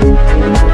Thank